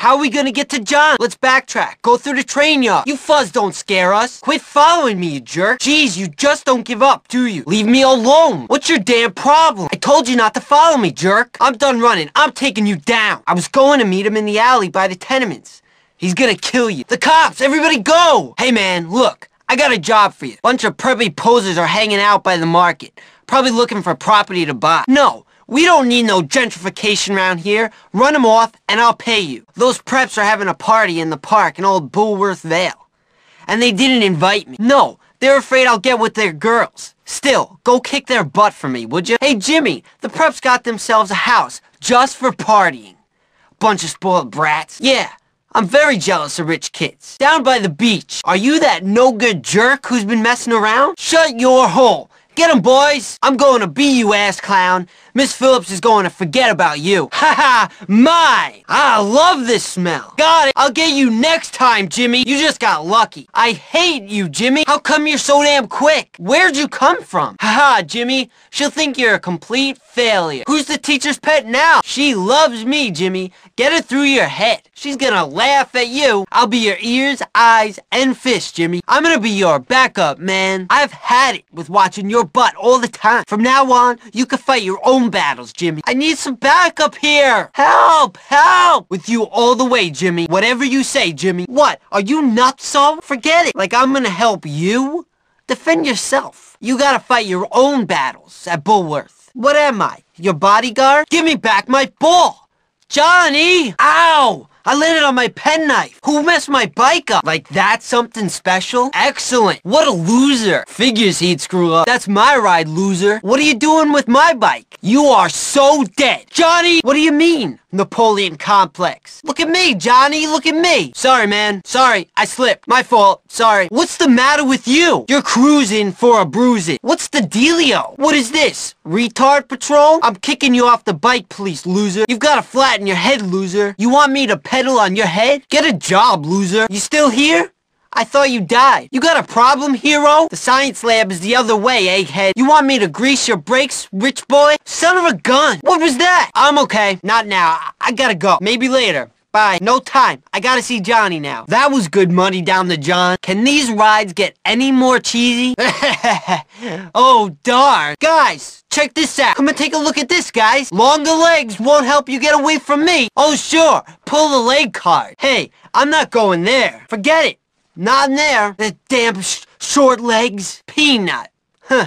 How are we gonna get to John? Let's backtrack. Go through the train yard. You fuzz don't scare us. Quit following me, you jerk. Jeez, you just don't give up, do you? Leave me alone. What's your damn problem? I told you not to follow me, jerk. I'm done running. I'm taking you down. I was going to meet him in the alley by the tenements. He's gonna kill you. The cops! Everybody go! Hey man, look. I got a job for you. Bunch of preppy posers are hanging out by the market. Probably looking for property to buy. No, we don't need no gentrification around here. Run them off and I'll pay you. Those preps are having a party in the park in old Bullworth Vale. And they didn't invite me. No, they're afraid I'll get with their girls. Still, go kick their butt for me, would you? Hey Jimmy, the preps got themselves a house just for partying. Bunch of spoiled brats. Yeah, I'm very jealous of rich kids. Down by the beach. Are you that no-good jerk who's been messing around? Shut your hole. Get 'em, boys. I'm going to be you, ass clown. Miss Phillips is going to forget about you. Ha ha, my! I love this smell. Got it. I'll get you next time, Jimmy. You just got lucky. I hate you, Jimmy. How come you're so damn quick? Where'd you come from? Ha ha, Jimmy. She'll think you're a complete failure. Who's the teacher's pet now? She loves me, Jimmy. Get it through your head. She's gonna laugh at you. I'll be your ears, eyes, and fist, Jimmy. I'm gonna be your backup, man. I've had it with watching your butt all the time. From now on, you can fight your own battles, Jimmy. I need some backup here. Help, help. With you all the way, Jimmy. Whatever you say, Jimmy. What, are you nuts, so? Forget it. Like I'm gonna help you? Defend yourself. You gotta fight your own battles at Bullworth. What am I? Your bodyguard? Give me back my ball! Johnny! Ow! I landed on my penknife. Who messed my bike up? Like that's something special? Excellent. What a loser. Figures he'd screw up. That's my ride, loser. What are you doing with my bike? You are so dead. Johnny, what do you mean? Napoleon complex. Look at me, Johnny. Look at me. Sorry, man. Sorry. I slipped. My fault. Sorry. What's the matter with you? You're cruising for a bruising. What's the dealio? What is this? Retard patrol? I'm kicking you off the bike, police, loser. You've got a flat in your head, loser. You want me to pedal on your head? Get a job, loser. You still here? I thought you died. You got a problem, hero? The science lab is the other way, egghead. You want me to grease your brakes, rich boy? Son of a gun! What was that? I'm okay. Not now. I, I gotta go. Maybe later. Bye. No time. I gotta see Johnny now. That was good money down the John. Can these rides get any more cheesy? oh, darn. Guys, check this out. Come and take a look at this, guys. Longer legs won't help you get away from me. Oh, sure. Pull the leg card. Hey, I'm not going there. Forget it. Not in there. The damn sh short legs. Peanut. Huh.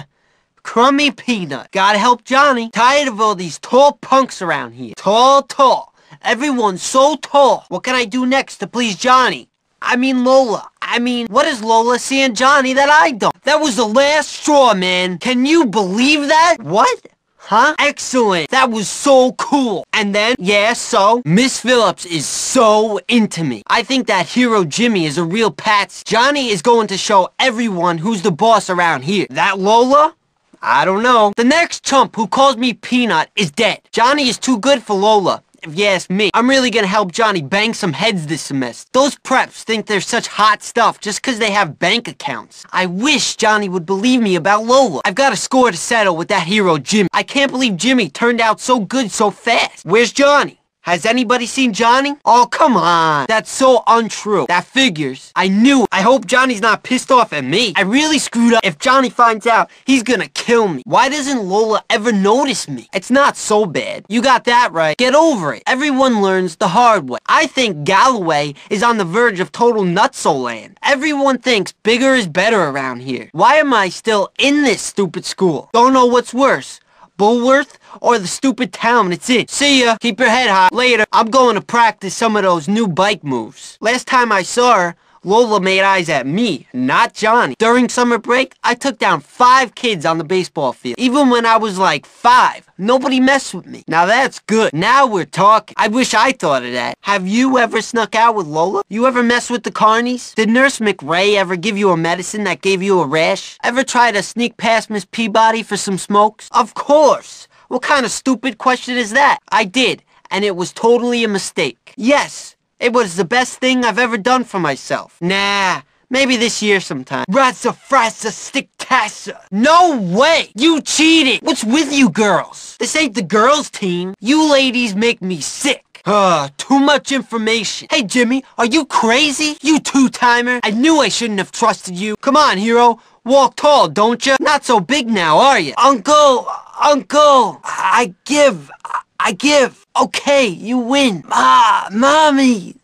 Crummy peanut. Gotta help Johnny. Tired of all these tall punks around here. Tall, tall. Everyone's so tall. What can I do next to please Johnny? I mean Lola. I mean, what does Lola see in Johnny that I don't? That was the last straw, man. Can you believe that? What? Huh? Excellent. That was so cool. And then, yeah, so, Miss Phillips is so into me. I think that hero Jimmy is a real pats. Johnny is going to show everyone who's the boss around here. That Lola? I don't know. The next chump who calls me Peanut is dead. Johnny is too good for Lola if you ask me. I'm really gonna help Johnny bang some heads this semester. Those preps think they're such hot stuff just cause they have bank accounts. I wish Johnny would believe me about Lola. I've got a score to settle with that hero Jimmy. I can't believe Jimmy turned out so good so fast. Where's Johnny? Has anybody seen Johnny? Oh, come on. That's so untrue. That figures. I knew. I hope Johnny's not pissed off at me. I really screwed up. If Johnny finds out, he's gonna kill me. Why doesn't Lola ever notice me? It's not so bad. You got that right. Get over it. Everyone learns the hard way. I think Galloway is on the verge of total nutso land. Everyone thinks bigger is better around here. Why am I still in this stupid school? Don't know what's worse. Bullworth or the stupid town it's in. See ya. Keep your head high. Later, I'm going to practice some of those new bike moves. Last time I saw her, Lola made eyes at me, not Johnny. During summer break, I took down five kids on the baseball field. Even when I was like five, nobody messed with me. Now that's good. Now we're talking. I wish I thought of that. Have you ever snuck out with Lola? You ever mess with the carnies? Did Nurse McRae ever give you a medicine that gave you a rash? Ever try to sneak past Miss Peabody for some smokes? Of course. What kind of stupid question is that? I did, and it was totally a mistake. Yes, it was the best thing I've ever done for myself. Nah, maybe this year sometime. Ratsa frasa stick tassa. No way! You cheated! What's with you girls? This ain't the girls' team. You ladies make me sick. Uh, too much information. Hey, Jimmy, are you crazy? You two-timer? I knew I shouldn't have trusted you. Come on, hero. Walk tall, don't you? Not so big now, are you? Uncle, uncle, I give, I give. Okay, you win. Ah, mommy,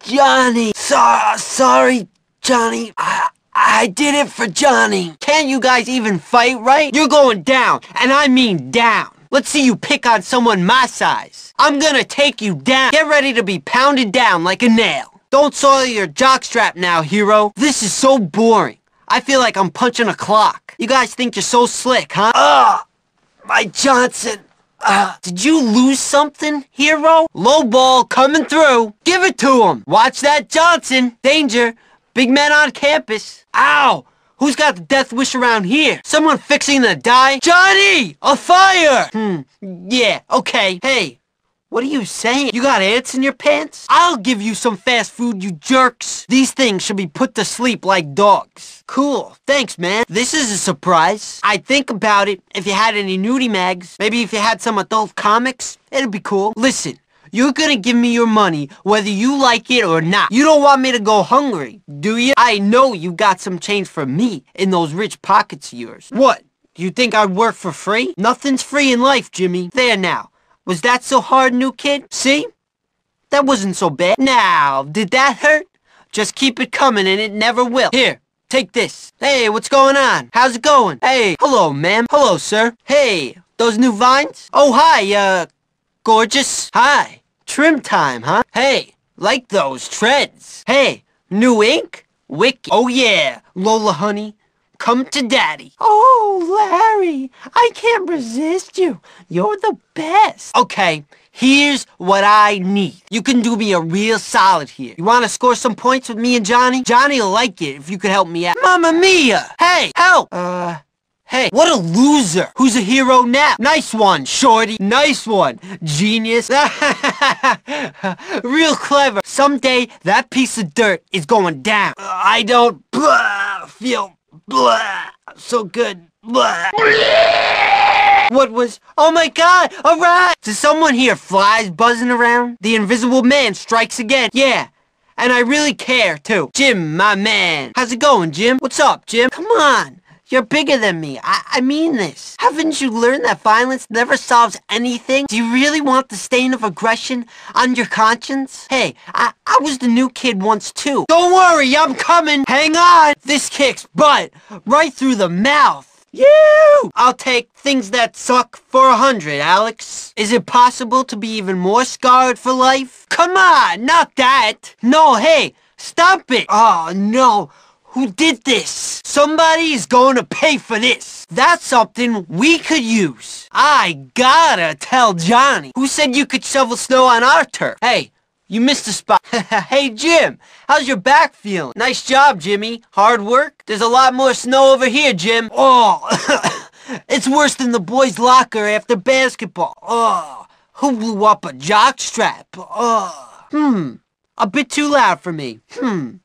Johnny. So, sorry, Johnny. I, I did it for Johnny. Can't you guys even fight, right? You're going down, and I mean down. Let's see you pick on someone my size. I'm gonna take you down. Get ready to be pounded down like a nail. Don't soil your jockstrap now, hero. This is so boring. I feel like I'm punching a clock. You guys think you're so slick, huh? Ugh! My Johnson! Uh, did you lose something, hero? Low ball coming through. Give it to him. Watch that Johnson. Danger. Big man on campus. Ow! Who's got the death wish around here? Someone fixing to die? Johnny! A fire! Hmm, yeah, okay. Hey, what are you saying? You got ants in your pants? I'll give you some fast food, you jerks. These things should be put to sleep like dogs. Cool. Thanks, man. This is a surprise. I'd think about it if you had any nudie mags. Maybe if you had some adult comics. It'd be cool. Listen, you're gonna give me your money whether you like it or not. You don't want me to go hungry, do you? I know you got some change for me in those rich pockets of yours. What? Do you think I'd work for free? Nothing's free in life, Jimmy. There now. Was that so hard, new kid? See? That wasn't so bad. Now, did that hurt? Just keep it coming and it never will. Here, take this. Hey, what's going on? How's it going? Hey, hello, ma'am. Hello, sir. Hey, those new vines? Oh, hi, uh, gorgeous. Hi. Trim time, huh? Hey, like those treads. Hey, new ink? Wiki. Oh yeah, Lola honey. Come to daddy. Oh, Larry, I can't resist you. You're the best. Okay, here's what I need. You can do me a real solid here. You want to score some points with me and Johnny? Johnny'll like it if you could help me out. Mamma mia! Hey, help! Uh... Hey, what a loser! Who's a hero now? Nice one, Shorty. Nice one, genius. Real clever. Someday, that piece of dirt is going down. I don't feel blah, so good. Blah. What was... Oh my god! Alright! Does someone here flies buzzing around? The invisible man strikes again. Yeah. And I really care, too. Jim, my man. How's it going, Jim? What's up, Jim? Come on. You're bigger than me. I, I mean this. Haven't you learned that violence never solves anything? Do you really want the stain of aggression on your conscience? Hey, I, I was the new kid once too. Don't worry, I'm coming. Hang on. This kicks butt right through the mouth. You! I'll take things that suck for a hundred, Alex. Is it possible to be even more scarred for life? Come on, not that. No, hey, stop it. Oh, no. Who did this? Somebody is going to pay for this. That's something we could use. I gotta tell Johnny. Who said you could shovel snow on our turf? Hey, you missed a spot. hey, Jim, how's your back feeling? Nice job, Jimmy. Hard work? There's a lot more snow over here, Jim. Oh, it's worse than the boys' locker after basketball. Oh, who blew up a jockstrap? Oh, hmm, a bit too loud for me. Hmm.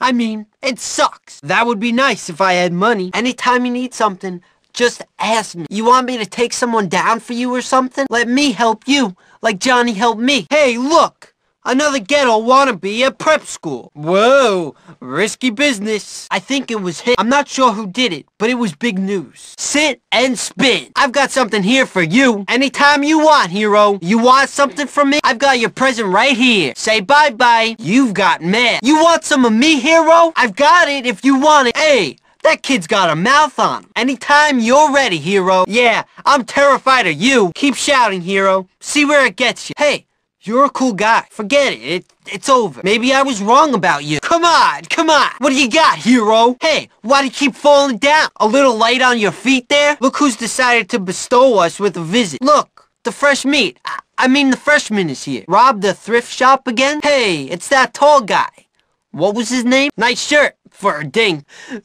I mean, it sucks. That would be nice if I had money. Anytime you need something, just ask me. You want me to take someone down for you or something? Let me help you, like Johnny helped me. Hey, look! Another ghetto wannabe at prep school. Whoa, risky business. I think it was him. I'm not sure who did it, but it was big news. Sit and spin. I've got something here for you. Anytime you want, hero. You want something from me? I've got your present right here. Say bye-bye. You've got mad. You want some of me, hero? I've got it if you want it. Hey, that kid's got a mouth on him. Anytime you're ready, hero. Yeah, I'm terrified of you. Keep shouting, hero. See where it gets you. Hey, you're a cool guy. Forget it. it. It's over. Maybe I was wrong about you. Come on, come on. What do you got, hero? Hey, why do you keep falling down? A little light on your feet there? Look who's decided to bestow us with a visit. Look, the fresh meat. I, I mean the freshman is here. Robbed the thrift shop again? Hey, it's that tall guy. What was his name? Nice shirt for a ding.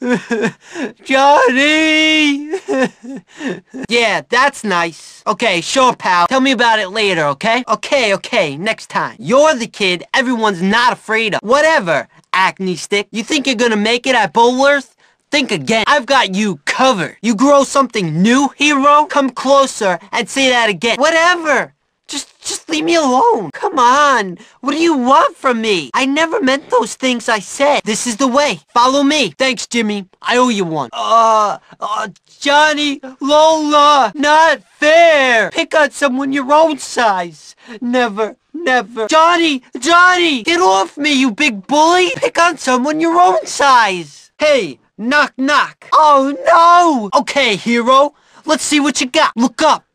Johnny! yeah, that's nice. Okay, sure, pal. Tell me about it later, okay? Okay, okay, next time. You're the kid everyone's not afraid of. Whatever, acne stick. You think you're gonna make it at Bowler's? Think again. I've got you covered. You grow something new, hero? Come closer and say that again. Whatever. Just, just leave me alone. Come on. What do you want from me? I never meant those things I said. This is the way. Follow me. Thanks, Jimmy. I owe you one. Uh, uh, Johnny, Lola, not fair. Pick on someone your own size. Never, never. Johnny, Johnny, get off me, you big bully. Pick on someone your own size. Hey, knock, knock. Oh, no. Okay, hero. Let's see what you got. Look up.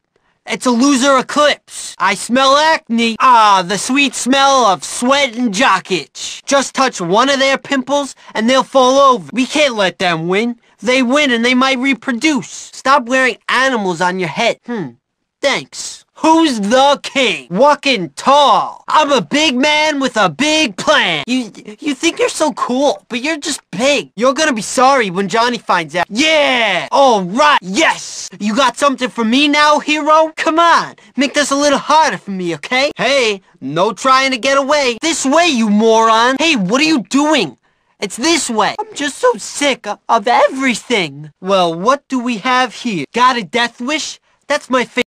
It's a loser eclipse. I smell acne. Ah, the sweet smell of sweat and jock itch. Just touch one of their pimples and they'll fall over. We can't let them win. They win and they might reproduce. Stop wearing animals on your head. Hmm. Thanks. Who's the king? Walking tall. I'm a big man with a big plan. You you think you're so cool, but you're just big. You're gonna be sorry when Johnny finds out. Yeah! All right, yes! You got something for me now, hero? Come on, make this a little harder for me, okay? Hey, no trying to get away. This way, you moron. Hey, what are you doing? It's this way. I'm just so sick of everything. Well, what do we have here? Got a death wish? That's my favorite.